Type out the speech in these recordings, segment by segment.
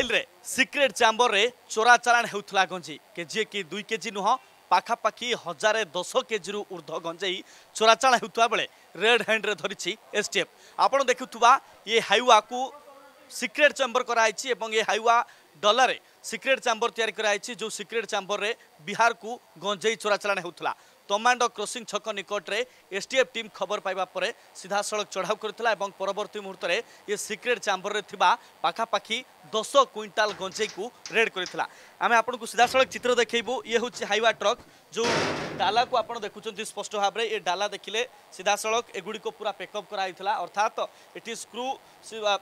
ମିସାଇଲ୍ରେ secret ଚାମ୍ବରରେ ଚୋରାଚାଲାଣ ହେଉଥିଲା ଗଞ୍ଜେଇ କେଜିଏ କି ଦୁଇ କେଜି ନୁହଁ ପାଖାପାଖି ହଜାରେ ଦଶ କେଜିରୁ ଉର୍ଦ୍ଧ୍ୱ ଗଞ୍ଜେଇ ଚୋରାଚାଲାଣ ହେଉଥିବା ବେଳେ ରେଡ୍ ହ୍ୟାଣ୍ଡରେ ଧରିଛି ଏସ୍ଟିଏଫ୍ ଆପଣ ଦେଖୁଥିବା ଏ ହାଇୱାକୁ ସିକ୍ରେଟ୍ ଚାମ୍ବର କରାହେଇଛି ଏବଂ ଏ ହାଇୱା ଡଲାରେ ସିକ୍ରେଟ୍ ଚାମ୍ବର ତିଆରି କରାଯାଇଛି ଯେଉଁ ସିକ୍ରେଟ୍ ଚାମ୍ବରରେ ବିହାରକୁ ଗଞ୍ଜେଇ ଚୋରାଚାଲାଣ ହେଉଥିଲା ତମାଣ୍ଡ କ୍ରସିଂ ଛକ ନିକଟରେ ଏସ୍ଟିଏଫ୍ ଟିମ୍ ଖବର ପାଇବା ପରେ ସିଧାସଳଖ ଚଢ଼ାଉ କରିଥିଲା ଏବଂ ପରବର୍ତ୍ତୀ ମୁହୂର୍ତ୍ତରେ ଏ ସିକ୍ରେଟ୍ ଚାମ୍ବରରେ ଥିବା ପାଖାପାଖି ଦଶ କୁଇଣ୍ଟାଲ ଗଞ୍ଜେଇକୁ ରେଡ୍ କରିଥିଲା ଆମେ ଆପଣଙ୍କୁ ସିଧାସଳଖ ଚିତ୍ର ଦେଖାଇବୁ ଇଏ ହେଉଛି ହାଇୱା ଟ୍ରକ୍ ଯେଉଁ ଡାଲାକୁ ଆପଣ ଦେଖୁଛନ୍ତି ସ୍ପଷ୍ଟ ଭାବରେ ଏ ଡାଲା ଦେଖିଲେ ସିଧାସଳଖ ଏଗୁଡ଼ିକ ପୁରା ପେକଅପ୍ କରାଯାଇଥିଲା ଅର୍ଥାତ୍ ଏଠି ସ୍କ୍ରୁ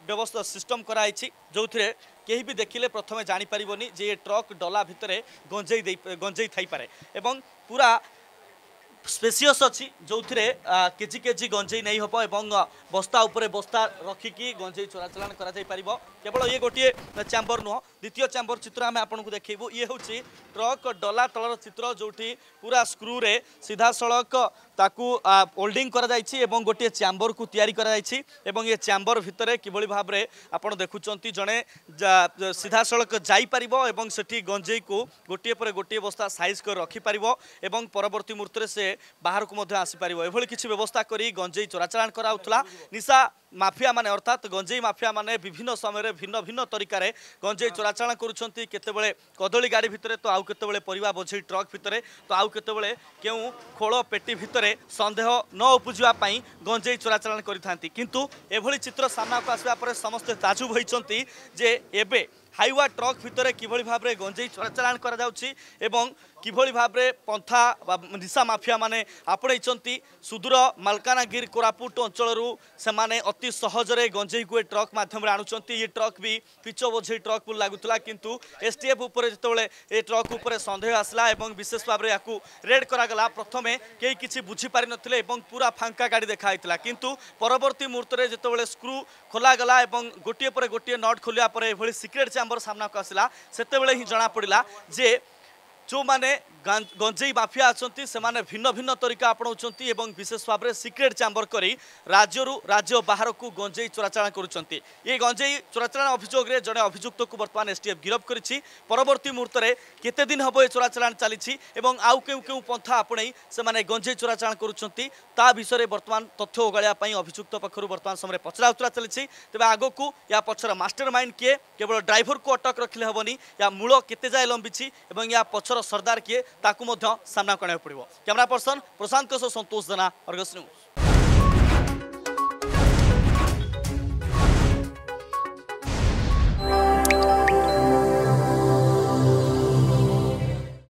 ବ୍ୟବସ୍ଥା ସିଷ୍ଟମ୍ କରାଯାଇଛି ଯେଉଁଥିରେ কেহি বি দেখিলে প্রথমে জাঁপারি যে ট্রক ডলা ভিতরে গঞ্জেই গঞ্জেই থাইপরে এবং পুরা ସ୍ପେସିୟସ୍ ଅଛି ଯେଉଁଥିରେ କେଜି କେଜି ଗଞ୍ଜେଇ ନେଇ ହେବ ଏବଂ ବସ୍ତା ଉପରେ ବସ୍ତା ରଖିକି ଗଞ୍ଜେଇ ଚୋରାଚାଲାଣ କରାଯାଇପାରିବ କେବଳ ଇଏ ଗୋଟିଏ ଚାମ୍ବର ନୁହଁ ଦ୍ୱିତୀୟ ଚାମ୍ବର ଚିତ୍ର ଆମେ ଆପଣଙ୍କୁ ଦେଖାଇବୁ ଇଏ ହେଉଛି ଟ୍ରକ୍ ଡଲା ତଳର ଚିତ୍ର ଯେଉଁଠି ପୁରା ସ୍କ୍ରୁରେ ସିଧାସଳଖ ତାକୁ ଓଲ୍ଡିଂ କରାଯାଇଛି ଏବଂ ଗୋଟିଏ ଚାମ୍ବରକୁ ତିଆରି କରାଯାଇଛି ଏବଂ ଏ ଚାମ୍ବର ଭିତରେ କିଭଳି ଭାବରେ ଆପଣ ଦେଖୁଛନ୍ତି ଜଣେ ସିଧାସଳଖ ଯାଇପାରିବ ଏବଂ ସେଠି ଗଞ୍ଜେଇକୁ ଗୋଟିଏ ପରେ ଗୋଟିଏ ବସ୍ତା ସାଇଜ୍ କରି ରଖିପାରିବ ଏବଂ ପରବର୍ତ୍ତୀ ମୁହୂର୍ତ୍ତରେ ସେ ବାହାରକୁ ମଧ୍ୟ ଆସିପାରିବ ଏଭଳି କିଛି ବ୍ୟବସ୍ଥା କରି ଗଞ୍ଜେଇ ଚୋରାଚାଲାଣ କରାଯାଉଥିଲା ନିଶା মাফিয়া মানে অর্থাৎ গঞ্জেই মাফিয়া মানে বিভিন্ন সময়ের ভিন্ন ভিন্ন তরিকার গঞ্জেই চোরাচালা করছেন কেতবে কদলী গাড়ি ভিতরে তো আউ কেতবে পরিবা বোঝেই ট্রক ভিতরে তো আউ কেতবে কেউ খোল পেটি ভিতরে সন্দেহ ন উপুজা গঞ্জেই চোরাচালাণ করে থাকে কিন্তু এভাবে চিত্র সামনাকু আসবা পরে সমস্ত তাজুব হয়েছেন যে এবে হাইওয়া ট্রক ভিতরে কিভাবে ভাবে গঞ্জেই চোরাচালাণ করা যাচ্ছে এবং কিভাবে ভাবে পন্থা বা নিশা মাফিয়া মানে আপনাইছেন সুদূর মালকানগির কোরাপুট অঞ্চল সে অতি সহজরে গঞ্জেইকুয়ে ট্রক মাধ্যমে আনুচার ই ট্রক বি পিচ বোঝেই ট্রক লাগুলা কিন্তু এসটিএফ উপরে যেতবে এ ট্রক উপরে সন্দেহ আসলা এবং বিশেষ ভাবে এখন রেড করা প্রথমে কেউ কিছু বুঝিপারি নথিলে এবং পুরা ফাঙ্কা গাড়ি দেখা হয়েছিল কিন্তু পরবর্তী মুহূর্তে যেতবে স্ক্রু খোলাগলা এবং গোটিয়ে পরে গোটিয়ে নট খোলা পরে এভাবে সিক্রেট চেম্বর সামনাকু আসলা সেতবে হি জনা পড়া যে ଯେଉଁମାନେ ଗଞ୍ଜେଇ ମାଫିଆ ଅଛନ୍ତି ସେମାନେ ଭିନ୍ନ ଭିନ୍ନ ତରିକା ଆପଣାଉଛନ୍ତି ଏବଂ ବିଶେଷ ଭାବରେ ସିକ୍ରେଟ୍ ଚାମ୍ବର କରି ରାଜ୍ୟରୁ ରାଜ୍ୟ ବାହାରକୁ ଗଞ୍ଜେଇ ଚୋରାଚାଳନା କରୁଛନ୍ତି ଏ ଗଞ୍ଜେଇ ଚୋରାଚାଳନା ଅଭିଯୋଗରେ ଜଣେ ଅଭିଯୁକ୍ତକୁ ବର୍ତ୍ତମାନ ଏସ୍ଟିଏଫ୍ ଗିରଫ କରିଛି ପରବର୍ତ୍ତୀ ମୁହୂର୍ତ୍ତରେ କେତେ ଦିନ ହେବ ଏ ଚୋରାଚାଲାଣ ଚାଲିଛି ଏବଂ ଆଉ କେଉଁ କେଉଁ ପନ୍ଥା ଆପଣେଇ ସେମାନେ ଗଞ୍ଜେଇ ଚୋରାଚାଲାଣ କରୁଛନ୍ତି ତା ବିଷୟରେ ବର୍ତ୍ତମାନ ତଥ୍ୟ ଓଗାଳିବା ପାଇଁ ଅଭିଯୁକ୍ତ ପାଖରୁ ବର୍ତ୍ତମାନ ସମୟରେ ପଚରା ଉଚରା ଚାଲିଛି ତେବେ ଆଗକୁ ୟା ପଛର ମାଷ୍ଟର ମାଇଣ୍ଡ କିଏ କେବଳ ଡ୍ରାଇଭରକୁ ଅଟକ ରଖିଲେ ହେବନି ୟା ମୂଳ କେତେ ଯାଏ ଲମ୍ବିଛି ଏବଂ ୟା ପଛର সরদারকে تاکু মধ্যে সামনা করনে পড়িব ক্যামেরা পারসন প্রসান্ত কোস সন্তোষ দেনা অর্গসনু